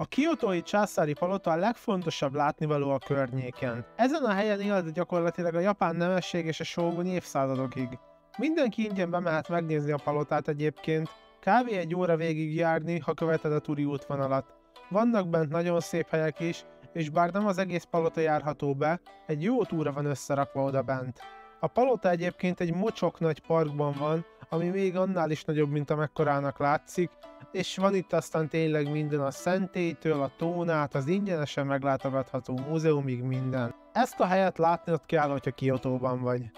A kiotói császári palota a legfontosabb látnivaló a környéken. Ezen a helyen élt gyakorlatilag a japán nemesség és a shogun évszázadokig. Mindenki ingyen bemehet megnézni a palotát egyébként, kávé egy óra végig járni, ha követed a turi útvonalat. Vannak bent nagyon szép helyek is, és bár nem az egész palota járható be, egy jó túra van összerakva oda bent. A palota egyébként egy mocsok nagy parkban van, ami még annál is nagyobb, mint amekkorának látszik, és van itt aztán tényleg minden a szentélytől, a tónát, az ingyenesen meglátogatható múzeumig minden. Ezt a helyet látnod kell, hogyha Kiotóban vagy.